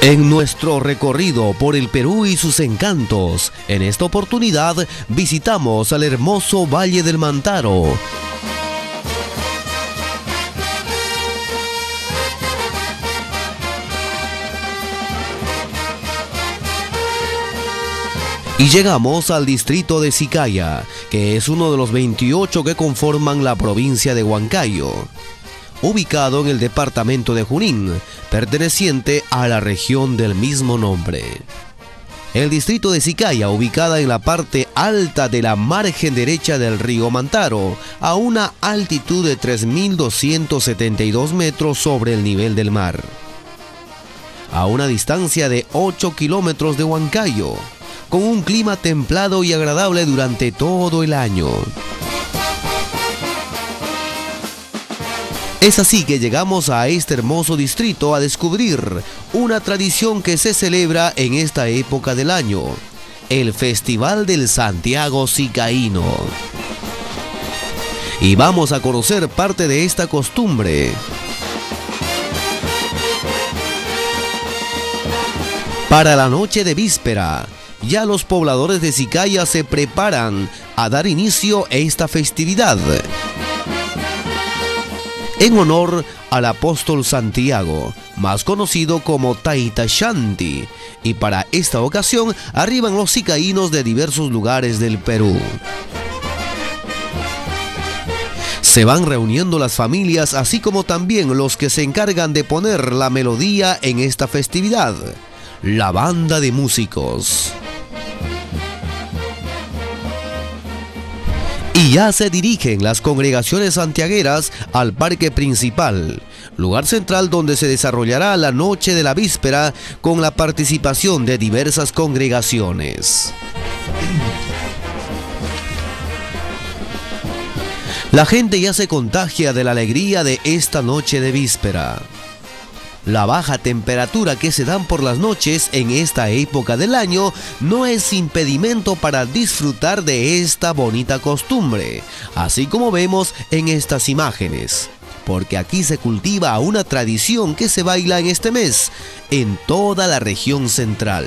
En nuestro recorrido por el Perú y sus encantos, en esta oportunidad visitamos al hermoso Valle del Mantaro. Y llegamos al distrito de Sicaya, que es uno de los 28 que conforman la provincia de Huancayo ubicado en el departamento de Junín, perteneciente a la región del mismo nombre. El distrito de Sicaya, ubicada en la parte alta de la margen derecha del río Mantaro, a una altitud de 3.272 metros sobre el nivel del mar. A una distancia de 8 kilómetros de Huancayo, con un clima templado y agradable durante todo el año. Es así que llegamos a este hermoso distrito a descubrir una tradición que se celebra en esta época del año, el Festival del Santiago Sicaíno. Y vamos a conocer parte de esta costumbre. Para la noche de víspera, ya los pobladores de Sicaya se preparan a dar inicio a esta festividad en honor al apóstol Santiago, más conocido como Taita Shanti, y para esta ocasión arriban los sicaínos de diversos lugares del Perú. Se van reuniendo las familias así como también los que se encargan de poner la melodía en esta festividad, la banda de músicos. Y ya se dirigen las congregaciones santiagueras al parque principal, lugar central donde se desarrollará la noche de la víspera con la participación de diversas congregaciones. La gente ya se contagia de la alegría de esta noche de víspera. La baja temperatura que se dan por las noches en esta época del año no es impedimento para disfrutar de esta bonita costumbre, así como vemos en estas imágenes porque aquí se cultiva una tradición que se baila en este mes en toda la región central.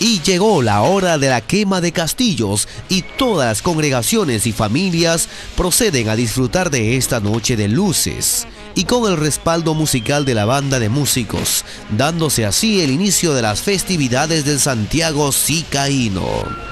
Y llegó la hora de la quema de castillos y todas las congregaciones y familias proceden a disfrutar de esta noche de luces y con el respaldo musical de la banda de músicos, dándose así el inicio de las festividades del Santiago Sicaíno.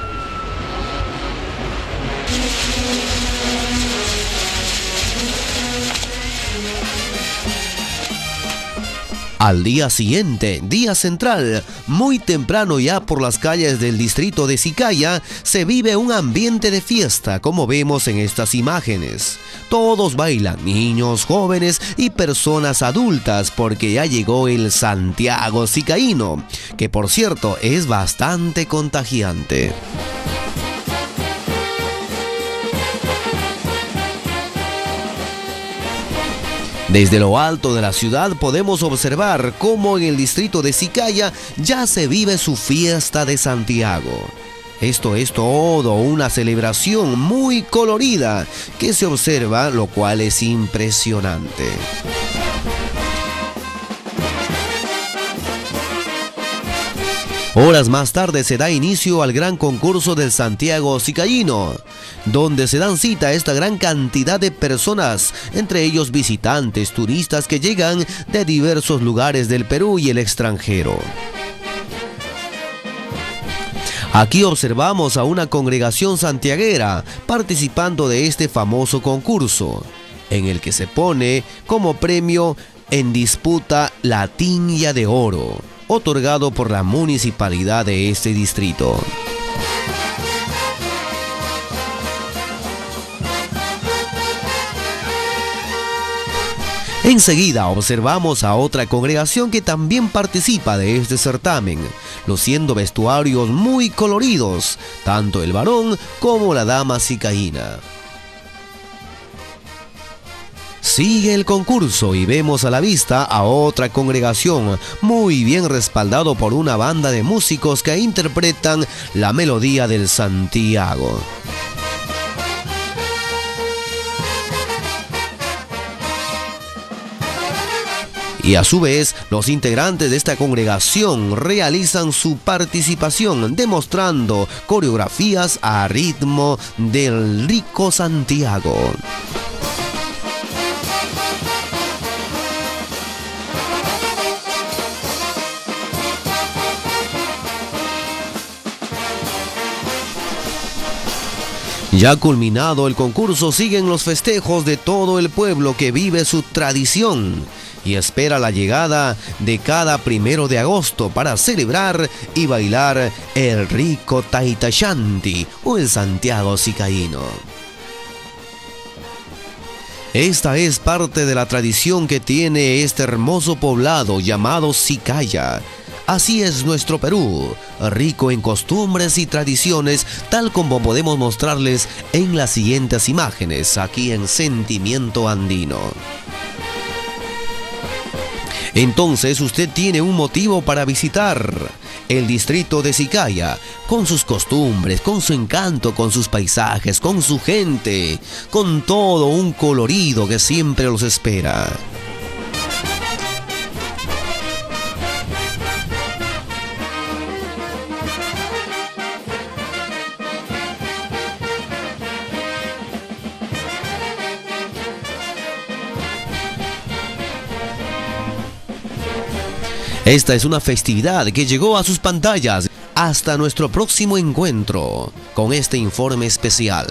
Al día siguiente, día central, muy temprano ya por las calles del distrito de Sicaya, se vive un ambiente de fiesta como vemos en estas imágenes. Todos bailan, niños, jóvenes y personas adultas porque ya llegó el Santiago Sicaíno, que por cierto es bastante contagiante. Desde lo alto de la ciudad podemos observar cómo en el distrito de Sicaya ya se vive su fiesta de Santiago. Esto es todo una celebración muy colorida que se observa, lo cual es impresionante. Horas más tarde se da inicio al gran concurso del Santiago Sicayino, donde se dan cita a esta gran cantidad de personas, entre ellos visitantes, turistas que llegan de diversos lugares del Perú y el extranjero. Aquí observamos a una congregación santiaguera participando de este famoso concurso, en el que se pone como premio en disputa la tiña de oro otorgado por la municipalidad de este distrito. Enseguida observamos a otra congregación que también participa de este certamen, luciendo vestuarios muy coloridos, tanto el varón como la dama sicaína. Sigue el concurso y vemos a la vista a otra congregación, muy bien respaldado por una banda de músicos que interpretan la melodía del Santiago. Y a su vez, los integrantes de esta congregación realizan su participación demostrando coreografías a ritmo del rico Santiago. Ya culminado el concurso, siguen los festejos de todo el pueblo que vive su tradición y espera la llegada de cada primero de agosto para celebrar y bailar el rico Taitachanti o el Santiago Sicaíno. Esta es parte de la tradición que tiene este hermoso poblado llamado Sicaya Así es nuestro Perú, rico en costumbres y tradiciones, tal como podemos mostrarles en las siguientes imágenes aquí en Sentimiento Andino. Entonces usted tiene un motivo para visitar el distrito de Sicaya, con sus costumbres, con su encanto, con sus paisajes, con su gente, con todo un colorido que siempre los espera. Esta es una festividad que llegó a sus pantallas. Hasta nuestro próximo encuentro con este informe especial.